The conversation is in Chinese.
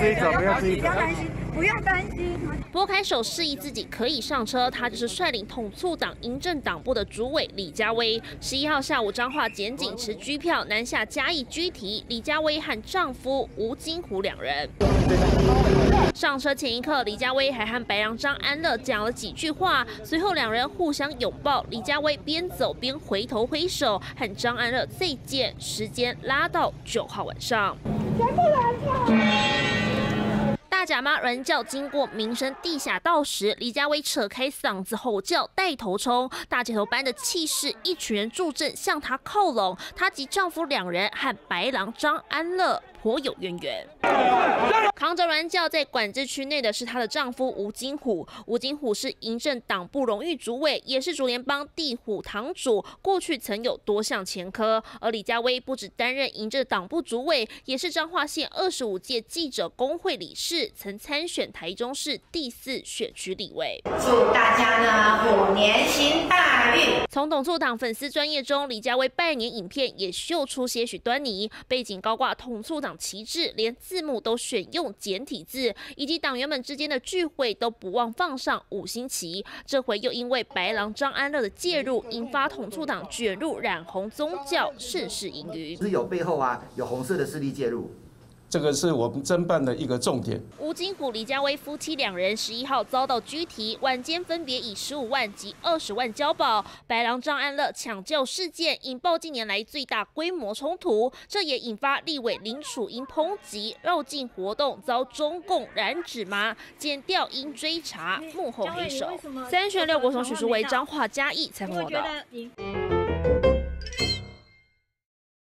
自己走，不要自己走。不用担心。拨开手示意自己可以上车，他就是率领统促党营政党部的主委李家威。十一号下午，彰化检警持拘票南下嘉义拘提李家威和丈夫吴金虎两人。上车前一刻，李家威还和白羊张安乐讲了几句话，随后两人互相拥抱。李家威边走边回头挥手，和张安乐再见。时间拉到九号晚上。假妈软脚经过民生地下道时，李佳薇扯开嗓子吼叫，带头冲，大姐头般的气势，一群人助阵向她靠拢，她及丈夫两人和白狼张安乐。颇有渊源。扛着软轿在管制区内的是她的丈夫吴金虎。吴金虎是营政党部荣誉主委，也是竹联帮地虎堂主，过去曾有多项前科。而李家威不止担任营政党部主委，也是彰化县二十五届记者工会理事，曾参选台中市第四选区立委。祝大家呢虎年行大运。从董促党粉丝专业中，李家威拜年影片也秀出些许端倪，背景高挂统促党。旗帜，连字幕都选用简体字，以及党员们之间的聚会都不忘放上五星旗。这回又因为白狼张安乐的介入，引发统促党卷入染红宗教，盛世盈余。是有背后啊，有红色的势力介入。这个是我们侦办的一个重点。吴金虎、李家威夫妻两人十一号遭到拘提，晚间分别以十五万及二十万交保。白狼张安乐抢救事件引爆近年来最大规模冲突，这也引发立委林楚英抨击绕境活动遭中共染指吗？检调应追查幕后黑手。三选六国雄许淑为彰化嘉义采访报道。